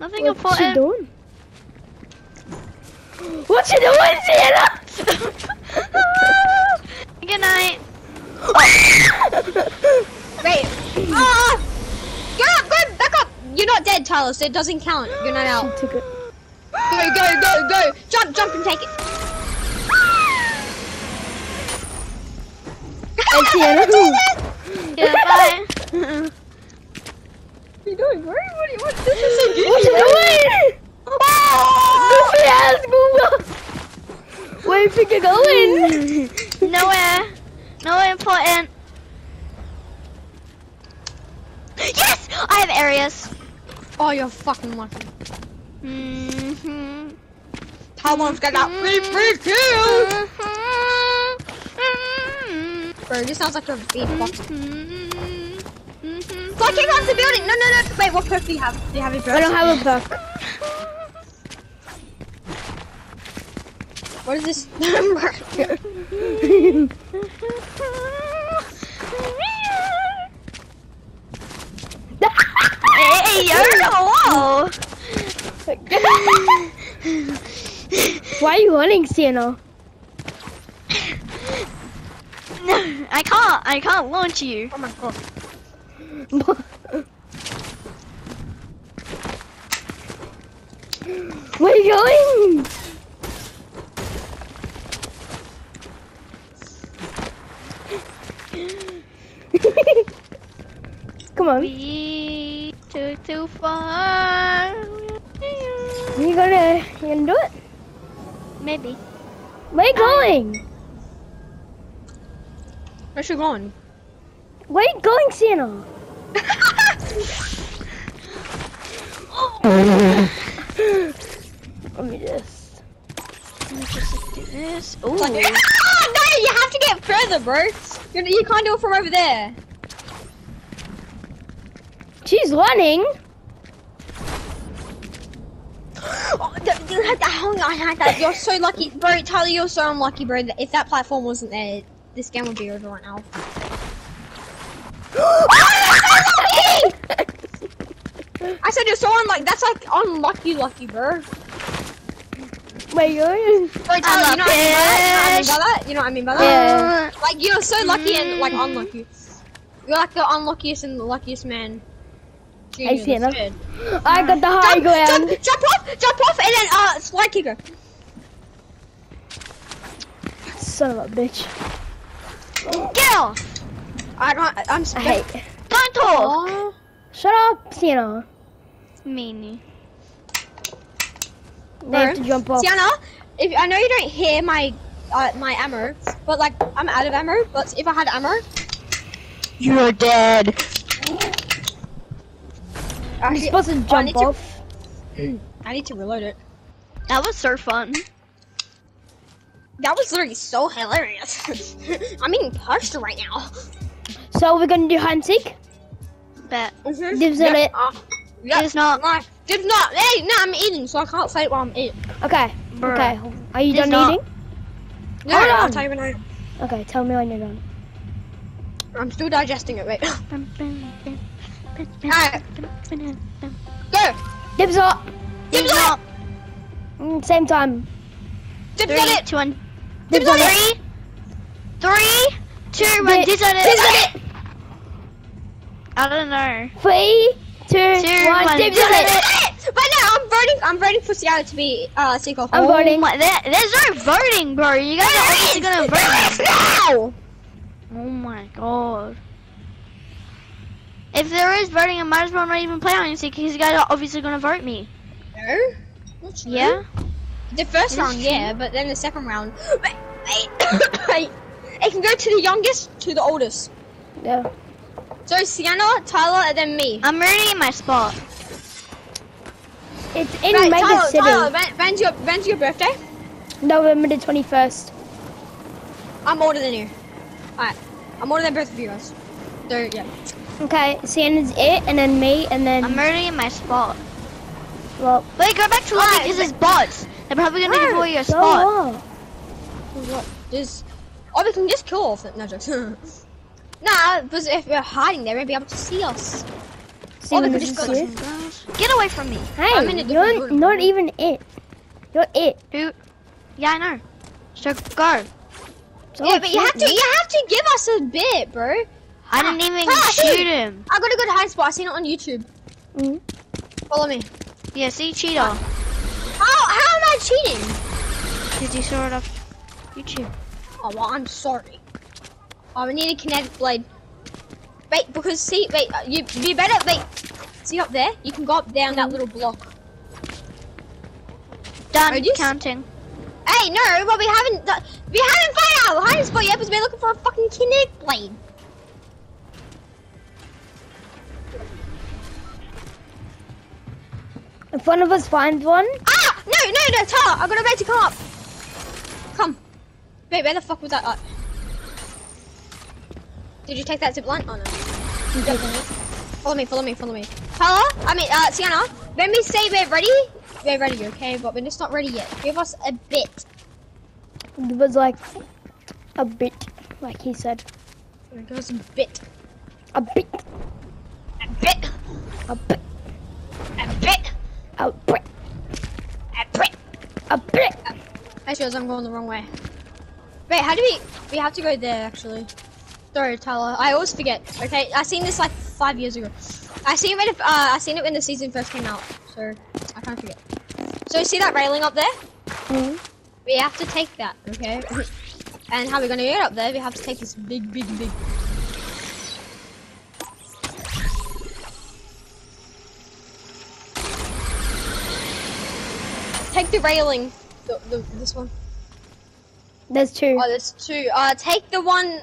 Nothing What's she important. doing? What you doing, Sienna? Good night. Wait. Ah! Go up, go back up. You're not dead, Tyler, so it doesn't count. You're not out. She took it. Go, go, go, go! Jump, jump and take it. And Sienna. Yeah, bye. What are you doing? What, are you- what, this is so good. What you doing? Oh. Goofy ass Google. Where you think you're going? Nowhere. Nowhere important. Yes! I have areas. Oh, you're fucking lucky. Hmm. Mm-hmm. Talon's got that free free kill. Mm-hmm. Bro, this sounds like a big box. Fly kick off the building. No, no, no. Wait, what perk do you have? Do you have a perk? I don't have a book. What is this? Hey, you're the wall. Why are you running, Sienna? No, I can't. I can't launch you. oh my god. Where are you going? Come on. We took too far. You gonna, you gonna do it? Maybe. Where you going? Where's she going? Where you going, Sienna? Let me just. Let me just do this. Ooh. Ah, no, you have to get further, bro. You're, you can't do it from over there. She's running. You had that. Hang on, I had that. You're so lucky, bro. Tyler, you're so unlucky, bro. that If that platform wasn't there, this game would be over right now. I said you're so unlucky. That's like unlucky, lucky, bro. Where you going? Bro, Tyler, you know what I mean by that? You know what I mean by that? You know what I mean by that? Yeah. Like you're so lucky and like unlucky. You're like the unluckiest and the luckiest man. I see that's enough. good. I got the high Jump, ground. jump, jump off, jump off, and then uh, slide kicker. Son of a bitch. Get off. I don't. I'm. I hate. Don't talk. Shut up, Sienna. Meanie. They have to jump off. Sienna, if I know you don't hear my uh, my ammo, but like I'm out of ammo. But if I had ammo, You're dead. You're supposed to oh, I jump need to- off. I need to reload it. That was so fun. That was literally so hilarious. I'm eating pasta right now. So we're gonna do hide and seek. Bet. Mm-hmm. Dibs on it. Uh, yep. It's not. No, dibs not. Hey, no, I'm eating, so I can't say while I'm eating. Okay. Bruh. Okay. Are you It's done not- eating? No, Hold I'll on. tell you when I. Okay. Tell me when you're done. I'm still digesting it. Wait. Alright, go. Dibs up. Dibs on it. Mm, same time. Dibs on Three, it. two, one. Dibs on it. Three, three, two, one. Di- Dibs on Dibs on it. I don't know. Three, two, Two, one. one. Dibs Dibs on on it. But no, I'm voting. I'm voting for Seattle to be uh Seagull. I'm oh voting. My, there, there's no voting, bro. You guys are obviously gonna vote. me. now. Oh my god. If there is voting, I might as well not even play on you see because you guys are obviously gonna vote me. No. Not true. Yeah? The first round, yeah, but then the second round, wait, wait, wait. It can go to the youngest to the oldest. Yeah. So Sienna, Tyler, and then me. I'm already in my spot. It's in Right, Mega Tyler, City. Tyler, when, when's your when's your birthday? November the 21st. I'm older than you. Alright, I'm older than both of you guys. So yeah. Okay. Sienna's it, and then me, and then I'm already in my spot. well. Wait, go back to lobby Alright, because but- it's bots. They're probably gonna give away your So spot. what? What? Just oh, we can just kill off it. No jokes. nah, because if we're hiding, they won't be able to see us. See Oh, when they this could is just go- here? Get away from me. I'm in a Hey, you're room. not even it. You're it. Dude. Yeah, I know. So go. So yeah, but you have to you have to give us a bit, bro. I didn't even Ah, shoot him. I got a good high spot. I seen it on YouTube. Mhm. Follow me. Yeah, see, cheater. How how am I cheating? Did you saw it off YouTube? Oh well, I'm sorry. Oh, we need a kinetic blade. Wait, because see, wait, uh, you you better wait. See up there? You can go up down that little block. Done Are you counting. Hey, no, but we haven't we haven't found our hiding spot yet because we're looking for a fucking kinetic blade. If one of us finds one, Ah! No, no, no, Tara, I got a way to come up. Come. Wait, where the fuck was that? at? Did you take that zip line? Oh no. Follow me, follow me, follow me. Tara, I mean, uh, Sienna, when we say we're ready, we're ready, okay? But we're just not ready yet. Give us a bit. it was like a bit, like he said, Give us a bit. a bit, A bit. a bit, A bit. A bit, A bit. a bit. Actually, I'm going the wrong way. Wait, how do we? We have to go there actually. Sorry, Tyler. I always forget. Okay, I seen this like five years ago. I seen it when it, uh, I seen it when the season first came out. So I can't forget. So you see that railing up there? Mhm. We have to take that, okay? And how we're gonna get up there? We have to take this big, big, big. Take the railing. The, the, this one. There's two. Oh, there's two. Uh, take the one.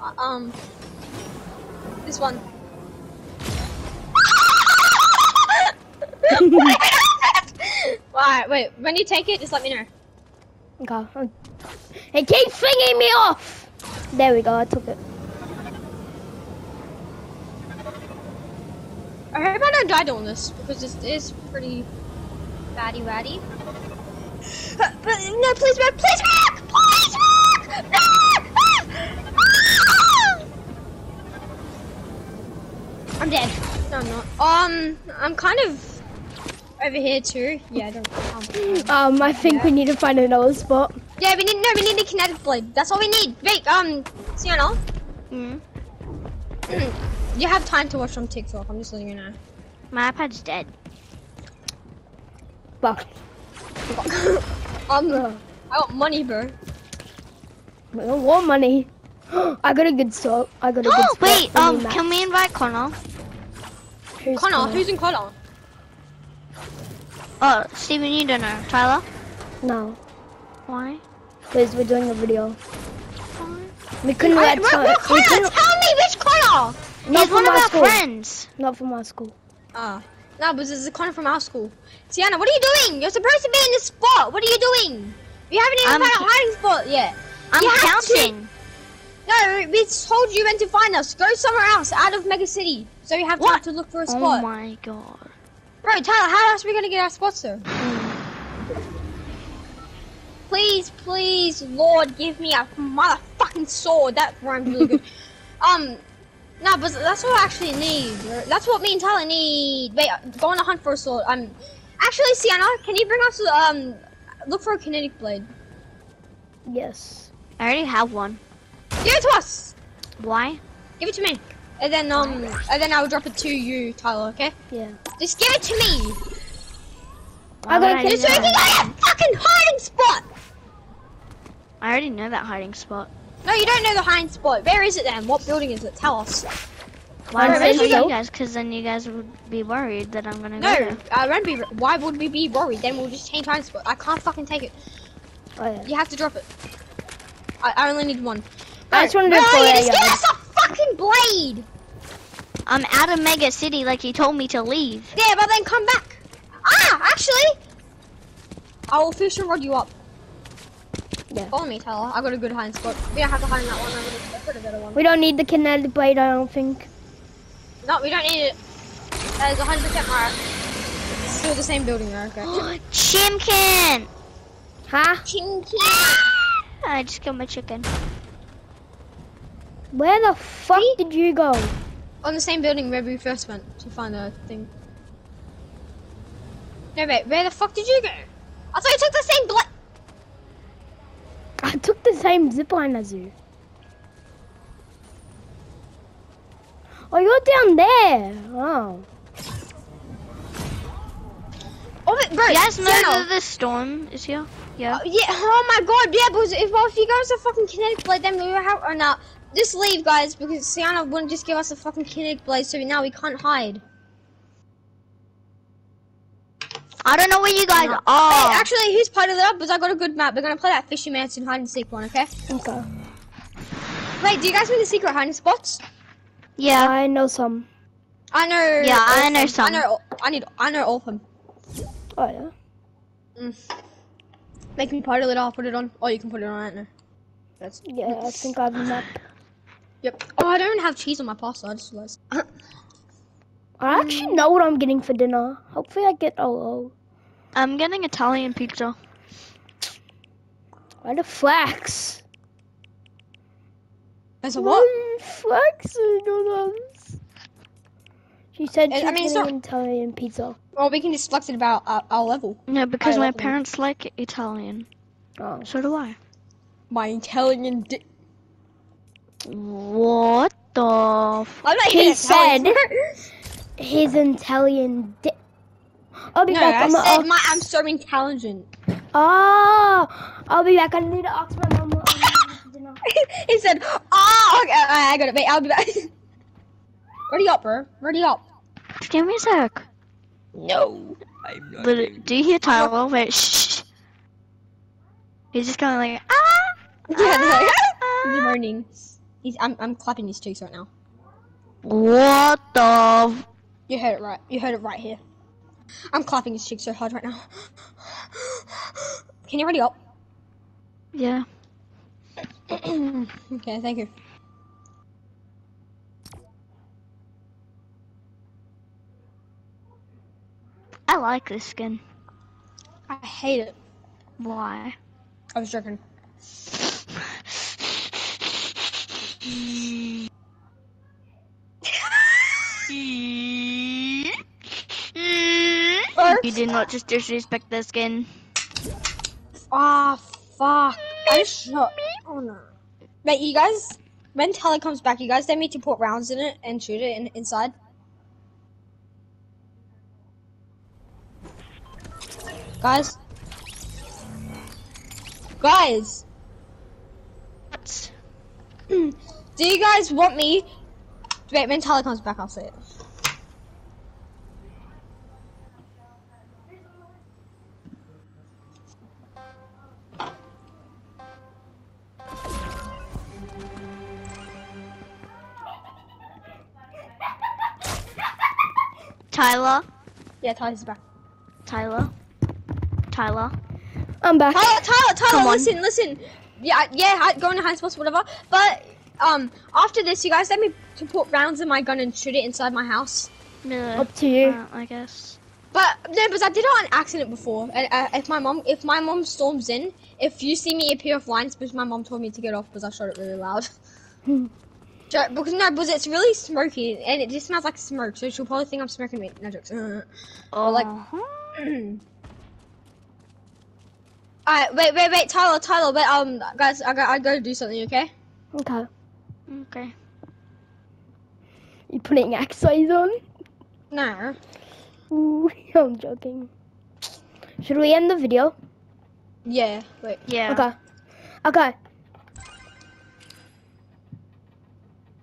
uh, Um. This one. Alright, wait. When you take it, just let me know. Okay. It keeps flinging me off. There we go. I took it. I hope I don't die doing this because this is pretty batty waddy. But, but no, please back, please back, please back! Ah! Ah! I'm dead. No, I'm not. Um, I'm kind of over here too. Yeah, I don't. Um, Um, I think we need to find another spot. yeah, we need no, we need a kinetic blade. That's all we need. Wait, um, Sienna, Mm. you have time to watch on TikTok. I'm just letting you know. My iPad's dead. Fuck. um, Ugh. I want money, bro. I don't want money. I got a good spot. I got a good Oh spot. wait, um, Matt. can we invite Connor? Who's Connor, Connor? who's in Connor? Oh, Steven, you don't know. Tyler? No, Why? because we're doing a video. Why? We couldn't Wait, let what, time. what We Connor? couldn't, Tell me which Connor! not He's one of our our school. friends. Not from our school. Ah, no, but this is a Connor from our school. Sienna, what are you doing? You're supposed to be in this spot. What are you doing? You haven't even I'm found a hiding spot yet. I'm You have to- counting. No, we told you when to find us. Go somewhere else, out of Mega City, so you have time to look for a spot. Oh my god. Bro, Tyler, how else are we gonna get our spots though? Please, please, Lord, give me a motherfucking sword. That rhymes really good. um, no, but that's what I actually need. That's what me and Tyler need. Wait, go on a hunt for a sword. I'm um, actually, Sienna, can you bring us um, look for a kinetic blade? Yes. I already have one. Give it to us. Why? Give it to me. And then um, and then I'll drop it to you, Tyler. Okay? Yeah. Just give it to me. I Why got would a do Just so we that? can get a fucking hiding spot. I already know that hiding spot. No, you don't know the hiding spot. Where is it then? What building is it? Tell us. Why would I tell you guys? Because then you guys would be worried that I'm gonna go No. I won't be. Why would we be worried? Then we'll just change hiding spot. I can't fucking take it. Oh, yeah. You have to drop it. I, I only need one. I just wanted to no, you just give us a fucking blade. I'm out of Mega City like you told me to leave. Yeah, but then come back. Ah, actually, I will fish and rod you up. Yeah. Follow me, Tyler. I got a good hiding spot. We don't have to hide in that one. I got got a better one. We don't need the kinetic blade, I don't think. No, we don't need it. That is 100% right. It's still the same building, though. Okay. Chimkin! Huh? Chinky. Ah! I just killed my chicken. Where the fuck did you go? On the same building where we first went to find the thing. No, wait, where the fuck did you go? I thought you took the same bla- I took the same zipline as you. Oh, you're down there. Oh. Oh, wait, bro, You guys know that the storm is here? Yeah. Oh, yeah, oh my god, yeah, but if, well, if you guys are fucking kinetic blade, then we will have, oh, or not, just leave, guys, because Sienna wouldn't just give us a fucking kinetic blade, so now we can't hide. I don't know where you guys Hey, are. actually, who's part of it up? Because I got a good map. We're gonna play that Fishy Mansion hide and seek one, okay? Okay. Wait, do you guys know the secret hiding spots? yeah. I know some. I know. Yeah, I know them. some. I know. all- I need. I know all of them. Oh yeah. Mm. Make me part of it. I'll put it on. Oh, you can put it on. I don't know. That's. Yeah, I think I have a map. Yep. Oh, I don't even have cheese on my pasta. I just realized. I actually know what I'm getting for dinner. Hopefully I get oh oh. I'm getting Italian pizza. Why the flax? There's a what? Why flexing on us? She said she's I mean, getting not- Italian pizza. Well, we can just flex it about our, our level. No, because I my love them. parents like Italian. Oh. So do I. My Italian. Di- What the? F- I'm not He said His Italian di- I'll be no, back. I I'm, said my, I'm so intelligent. oh, I'll be back. I need to ask my mom what I'm getting for dinner. he said, "Oh, okay, I I got it. Wait, I'll be back." Ready up, bro. Ready up. Just give me a sec. No, I'm not. But do you hear Tyler? Wait, shh. He's just kind of like ah. Yeah, no. He's ah. moaning. He's. I'm. I'm clapping his cheeks right now. What the? You heard it right. You heard it right here. I'm clapping his cheeks so hard right now. Can you ready up? yeah. okay, thank you. I like this skin. I hate it. Why? I was joking. You did not just disrespect the skin. Ah, fuck. I shot. Oh no. Wait, you guys. When Tyler comes back, you guys dare me to put rounds in it and shoot it in, inside? Guys. Guys. What? Do you guys want me? Wait, when Tyler comes back, I'll say it. Tyler. Yeah, Tyler's back. Tyler. Tyler. I'm back. Tyler, Tyler, Tyler, Come on. listen, listen. Yeah, yeah, hi- go into high spots, whatever. But um, after this, you guys let me to put rounds in my gun and shoot it inside my house. No, Up to you. uh, I guess. But no, because I did it on accident before. And uh, if my mom, if my mom storms in, if you see me appear offline, it's because my mom told me to get off because I shot it really loud. Because no, because it's really smoky and it just smells like smoke, so she'll probably think I'm smoking meat. No jokes. Oh, like- Alright, wait, wait, wait, Tyler, Tyler, wait, um, guys, I got, I gotta do something, okay? Okay. Okay. You putting axes on? No. Ooh, I'm joking. Should we end the video? Yeah, wait. Yeah. Okay. Okay.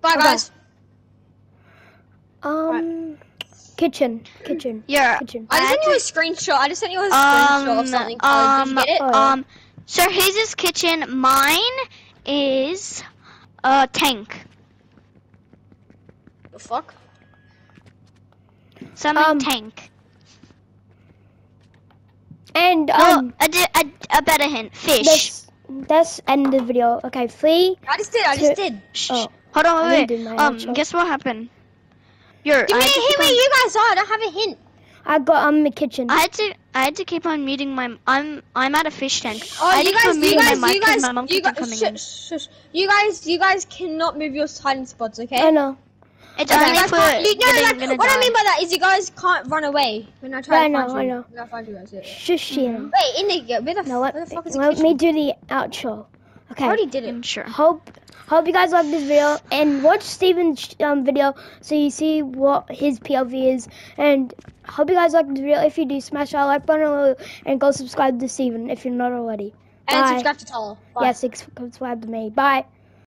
Bye, guys. Um, kitchen, kitchen, Yeah. kitchen. I just sent you a screenshot. I just sent you a screenshot Um. of something. Tyler. Did Um. you get it? Oh. Um. So his kitchen. Mine is a tank. the fuck? Something Um, tank. And No, um, a, a, a better hint. Fish. let's let's end the video. Okay, three. I just did. I just did. Shh. Oh, Hold on, I wait, wait. Um, outro. guess what happened? You're. Give I me a had hint where on- you guys are. I don't have a hint. I got um the kitchen. I had to. I had to keep on muting my. I'm. I'm at a fish tank. Oh, I had you guys, you guys, my mic guys, my mom you guys, coming sh- in. sh- sh- you guys, you guys cannot move your hiding spots, okay? I know. It's Okay, only for you, no, like, gonna what I mean by that is you guys can't run away when I try Yeah, I to know, find I you. know. When I find you guys. Yeah. Shush, you. Wait, in the yeah, where the, Now f- let, where the fuck is the let me do the outro. I Okay. already did it. I'm sure. Hope hope you guys like this video and watch Steven's um, video so you see what his POV is and hope you guys like this video. If you do, smash that like button and go subscribe to Steven if you're not already. And Bye. subscribe to. Bye. Yeah, subscribe to me. Bye.